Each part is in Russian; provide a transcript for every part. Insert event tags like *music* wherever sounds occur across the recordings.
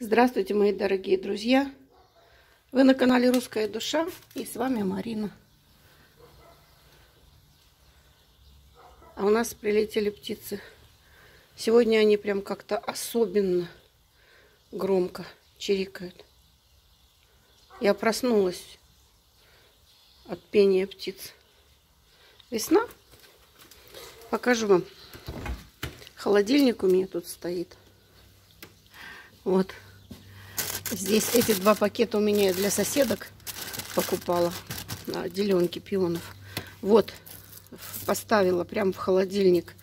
Здравствуйте, мои дорогие друзья! Вы на канале Русская Душа и с вами Марина. А у нас прилетели птицы. Сегодня они прям как-то особенно громко чирикают. Я проснулась от пения птиц. Весна? Покажу вам. Холодильник у меня тут стоит. Вот. Здесь эти два пакета у меня для соседок покупала. На деленки пионов. Вот. Поставила прямо в холодильник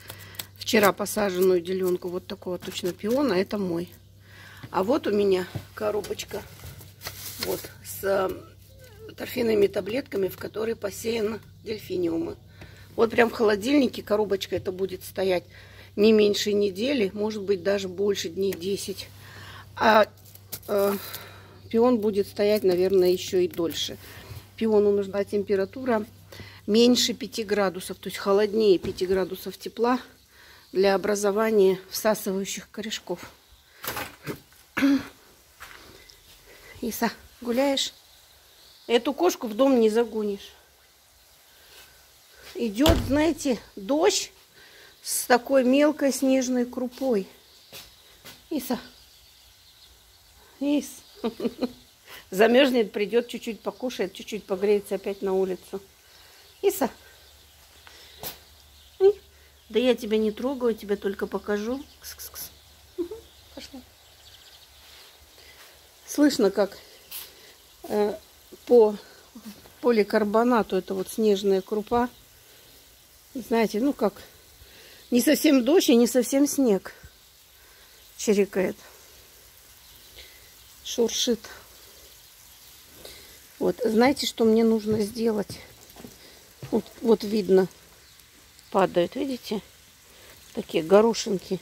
вчера посаженную деленку вот такого точно пиона. Это мой. А вот у меня коробочка вот с э, торфяными таблетками, в которой посеяны дельфиниумы. Вот прям в холодильнике коробочка это будет стоять не меньше недели, может быть даже больше дней 10. А э, пион будет стоять, наверное, еще и дольше. Пиону нужна температура меньше 5 градусов, то есть холоднее 5 градусов тепла для образования всасывающих корешков. *clears throat* Иса, гуляешь? Эту кошку в дом не загонишь. Идет, знаете, дождь с такой мелкой снежной крупой. Иса. Ис. *laughs* Замерзнет, придет, чуть-чуть покушает, чуть-чуть погреется опять на улицу. Иса. Да я тебя не трогаю, тебя только покажу. Кс -кс -кс. Пошла. Слышно, как э, по поликарбонату, это вот снежная крупа, знаете, ну как, не совсем дождь и не совсем снег чирикает шуршит. Вот, знаете, что мне нужно сделать? Вот, вот видно, падают, видите? Такие горошинки,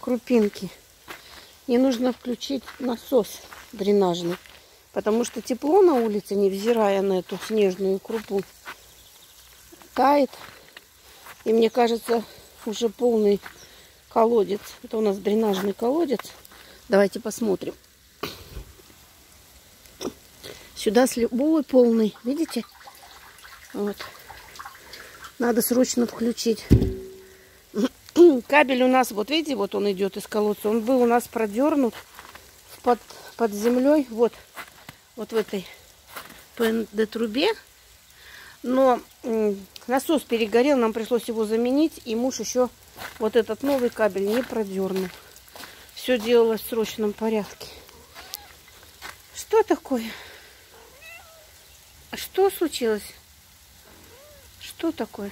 крупинки. Мне нужно включить насос дренажный, потому что тепло на улице, невзирая на эту снежную крупу, тает. И мне кажется, уже полный колодец. Это у нас дренажный колодец. Давайте посмотрим. Сюда слепой полный. Видите? Вот. Надо срочно включить. *clears throat* Кабель у нас, вот видите, вот он идет из колодца. Он был у нас продернут под, под землей. Вот, вот в этой ПНД трубе. Но насос перегорел, нам пришлось его заменить. И муж еще вот этот новый кабель не продернул. Все делалось в срочном порядке. Что такое? А что случилось? Что такое?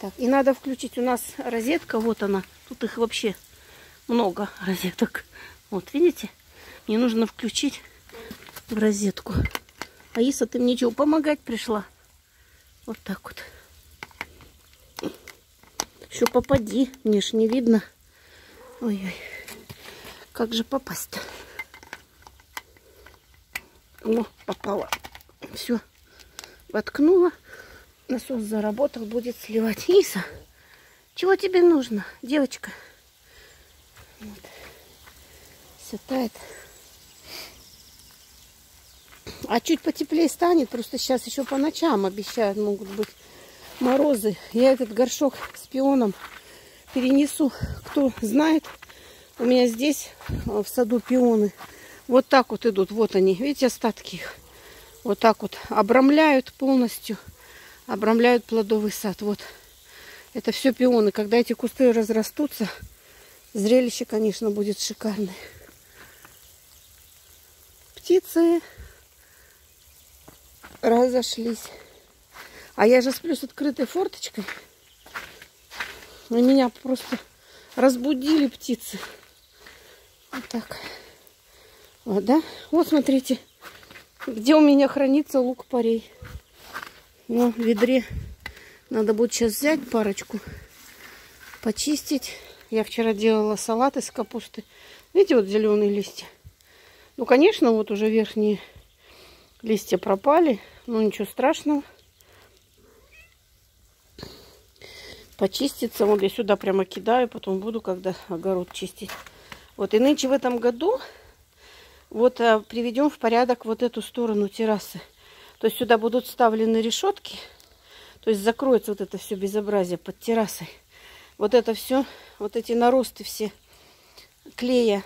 Так, и надо включить. У нас розетка, вот она. Тут их вообще много *laughs* розеток. Вот, видите? Мне нужно включить в розетку. А Иса, ты мне что, помогать пришла? Вот так вот. Еще попади, мне ж не видно. Ой-ой, как же попасть-то? О, попала. Все, воткнула. Насос заработал, будет сливать. Иса, чего тебе нужно, девочка? Вот. Все тает. А чуть потеплее станет, просто сейчас еще по ночам обещают, могут быть морозы. Я этот горшок с пионом перенесу. Кто знает, у меня здесь в саду пионы вот так вот идут. Вот они, видите, остатки их вот так вот обрамляют полностью, обрамляют плодовый сад. Вот это все пионы. Когда эти кусты разрастутся, зрелище, конечно, будет шикарное. Птицы разошлись. А я же сплю с открытой форточкой. И меня просто разбудили птицы. Вот так. Вот, да? Вот, смотрите где у меня хранится лук-порей. Ну, в ведре надо будет сейчас взять парочку, почистить. Я вчера делала салат из капусты. Видите, вот зеленые листья. Ну, конечно, вот уже верхние листья пропали. Но ничего страшного. Почистится. Вот я сюда прямо кидаю. Потом буду, когда огород чистить. Вот, и нынче в этом году вот а, приведем в порядок вот эту сторону террасы. То есть сюда будут вставлены решетки. То есть закроется вот это все безобразие под террасой. Вот это все, вот эти наросты все клея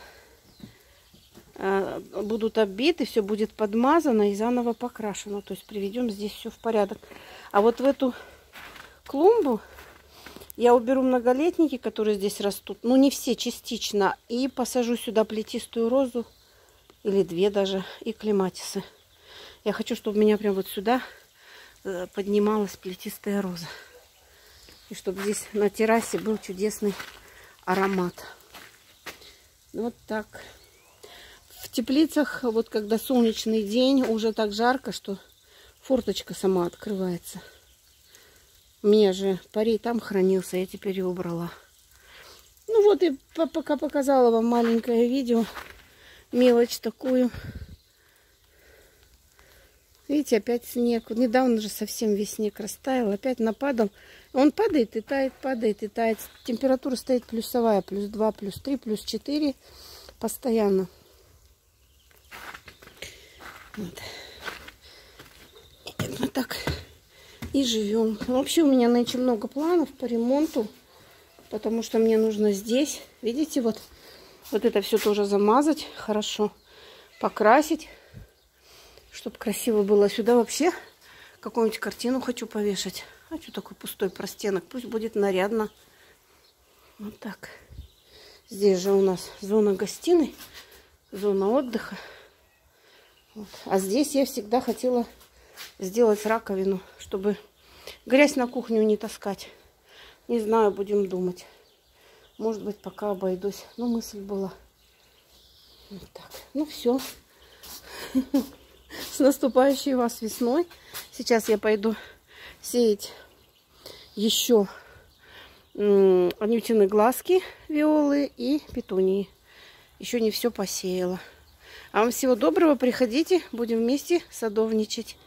а, будут оббиты, все будет подмазано и заново покрашено. То есть приведем здесь все в порядок. А вот в эту клумбу я уберу многолетники, которые здесь растут. Ну, не все, частично. И посажу сюда плетистую розу. Или две даже. И клематисы. Я хочу, чтобы у меня прям вот сюда э, поднималась плетистая роза. И чтобы здесь на террасе был чудесный аромат. Вот так. В теплицах, вот когда солнечный день, уже так жарко, что форточка сама открывается. У меня же парей там хранился, я теперь ее убрала. Ну вот и пока показала вам маленькое видео. Мелочь такую. Видите, опять снег. Недавно же совсем весь снег растаял. Опять нападал. Он падает и тает, падает и тает. Температура стоит плюсовая. Плюс 2, плюс 3, плюс 4. Постоянно. Вот. Вот так и живем. Вообще у меня нынче много планов по ремонту, потому что мне нужно здесь, видите, вот, вот это все тоже замазать хорошо, покрасить, чтобы красиво было. Сюда вообще какую-нибудь картину хочу повешать. А что такой пустой простенок? Пусть будет нарядно. Вот так. Здесь же у нас зона гостиной, зона отдыха. Вот. А здесь я всегда хотела сделать раковину, чтобы грязь на кухню не таскать. Не знаю, будем думать. Может быть, пока обойдусь. Но мысль была. Вот так. Ну, все. *laughs* С наступающей вас весной. Сейчас я пойду сеять еще анютины глазки, виолы и петунии. Еще не все посеяла. А вам всего доброго. Приходите. Будем вместе садовничать.